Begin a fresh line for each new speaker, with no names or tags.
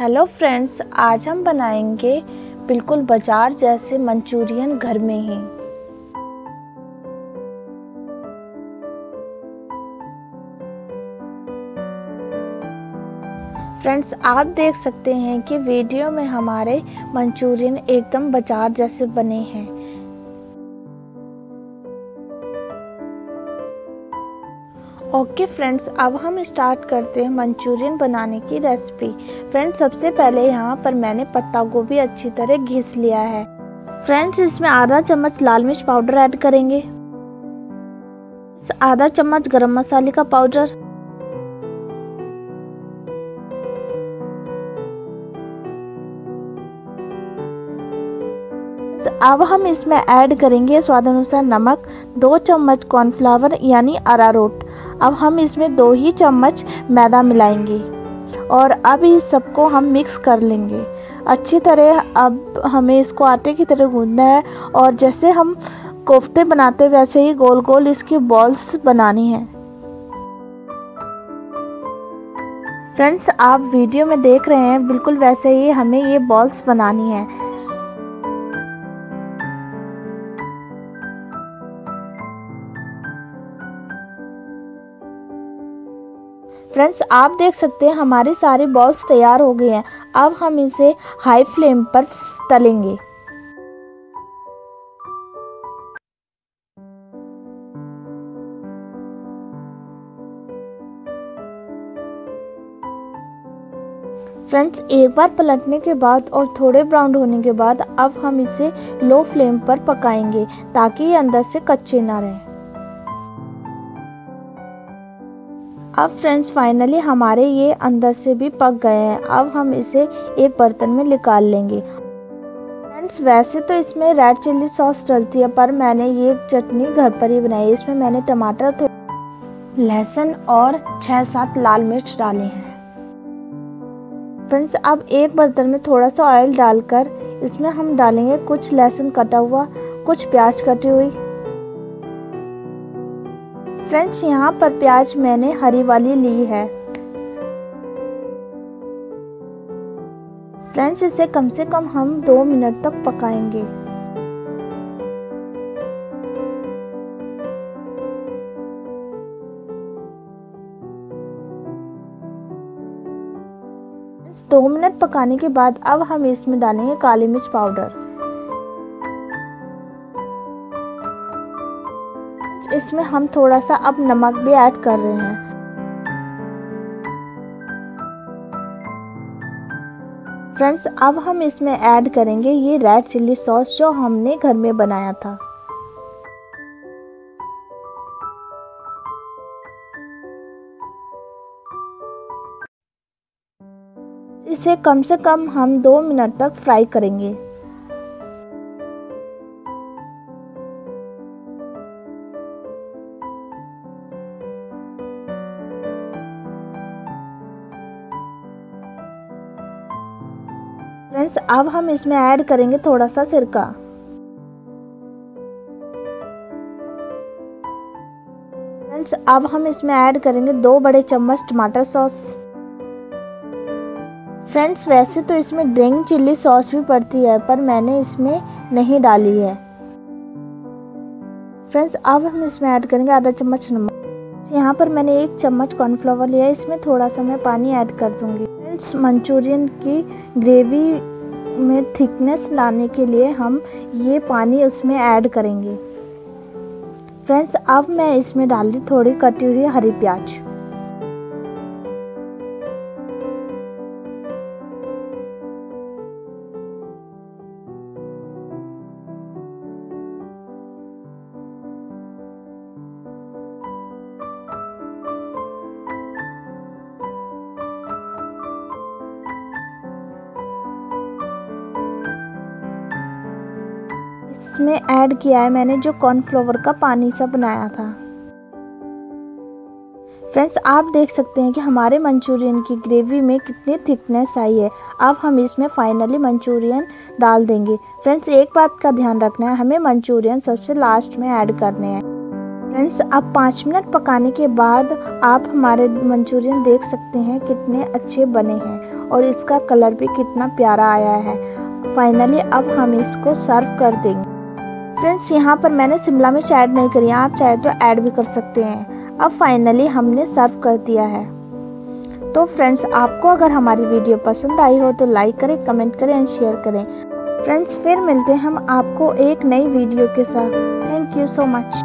Hello friends आज हम बनाएँगे बिल्कुल बाज़ार जैसे मंचूरियन घर में ही। फ्रेंड्स आप देख सकते हैं कि वीडियो में हमारे मंचूरियन एकदम बाज़ार जैसे बने हैं। ओके फ्रेंड्स अब हम स्टार्ट करते हैं मंचूरियन बनाने की रेसिपी फ्रेंड्स सबसे पहले यहाँ पर मैंने पत्ता गोभी अच्छी तरह घिस लिया है। फ्रेंड्स इसमें आधा चम्मच लाल मिर्च पाउडर ऐड करेंगे। आधा चम्मच गरम मसाले का पाउडर। अब हम इसमें ऐड करेंगे स्वाद अनुसार नमक, दो चम्मच कॉर्नफ्लावर यानी अरारोट। अब हम इसमें दो ही चम्मच मैदा मिलाएँगे। और अब इस सबको हम मिक्स कर लेंगे। अच्छी तरह अब हमें इसको आटे की तरह गूंदना है और जैसे हम कोफ्ते बनाते वैसे ही गोल गोल इसकी बॉल्स बनानी है। फ्रेंड्स, आप वीडियो में देख रहे हैं, बिल्कुल वैसे ही हमें ये बॉल्स बनानी है। फ्रेंड्स आप देख सकते हैं, हमारे सारे बॉल्स तैयार हो गए हैं। अब हम इसे हाई फ्लेम पर तलेंगे। फ्रेंड्स एक बार पलटने के बाद और थोड़े ब्राउन होने के बाद, अब हम इसे लो फ्लेम पर पकाएँगे, ताकि ये अंदर से कच्चे ना रहें। अब फ्रेंड्स फाइनली हमारे ये अंदर से भी पक गए हैं। अब हम इसे एक बर्तन में निकाल लेंगे। फ्रेंड्स वैसे तो इसमें रेड चिल्ली सॉस डलती है, पर मैंने ये चटनी घर पर ही बनाई इसमें मैंने टमाटर लहसुन और छः सात लाल मिर्च डाले हैं। फ्रेंड्स अब एक बर्तन में थोड़ा सा ऑयल डालकर इसमें हम डालेंगे कुछ लहसुन कटा हुआ, कुछ प्याज कटी हुई। फ्रेंड्स यहाँ पर प्याज मैंने हरी वाली ली है। फ्रेंड्स इसे कम से कम हम दो मिनट तक पकाएँगे। दो मिनट पकाने के बाद अब हम इसमें डालेंगे काली मिर्च पाउडर। इसमें हम थोड़ा सा अब नमक भी ऐड कर रहे हैं। फ्रेंड्स, अब हम इसमें ऐड करेंगे ये रेड चिल्ली सॉस जो हमने घर में बनाया था। इसे कम से कम हम दो मिनट तक फ्राई करेंगे। फ्रेंड्स अब हम इसमें ऐड करेंगे थोड़ा सा सिरका। फ्रेंड्स अब हम इसमें ऐड करेंगे दो बड़े चम्मच टमाटर सॉस फ्रेंड्स वैसे तो इसमें ग्रीन चिल्ली सॉस भी पड़ती है, पर मैंने इसमें नहीं डाली है। फ्रेंड्स अब हम इसमें ऐड करेंगे आधा चम्मच नमक। यहाँ पर मैंने एक चम्मच कॉर्नफ्लावर लिया, इसमें थोड़ा सा मैं पानी ऐड कर दूँगी। फ्रेंड्स मंचूरियन की ग्रेवी में थिकनेस लाने के लिए हम ये पानी उसमें ऐड करेंगे। फ्रेंड्स अब मैं इसमें डाल दी थोड़ी कटी हुई हरी प्याज। इसमें ऐड किया है मैंने जो कॉर्नफ्लोवर का पानी सा बनाया था। फ्रेंड्स आप देख सकते हैं कि हमारे मंचूरियन की ग्रेवी में कितनी थिकनेस आई है। अब हम इसमें फाइनली मंचूरियन डाल देंगे। फ्रेंड्स एक बात का ध्यान रखना है, हमें मंचूरियन सबसे लास्ट में ऐड करने हैं। फ्रेंड्स अब पाँच मिनट पकाने के बाद आप हमारे मंचूरियन देख सकते हैं कितने अच्छे बने हैं और इसका कलर भी कितना प्यारा आया है। फाइनली अब हम इसको सर्व कर देंगे। फ्रेंड्स यहाँ पर मैंने शिमला मिर्च ऐड नहीं करी। आप चाहे तो ऐड भी कर सकते हैं। अब फाइनली हमने सर्व कर दिया है। तो फ्रेंड्स आपको अगर हमारी वीडियो पसंद आई हो तो लाइक करें कमेंट करें एंड शेयर करें। फ्रेंड्स फिर मिलते हैं हम आपको एक नई वीडियो के साथ। Thank you so much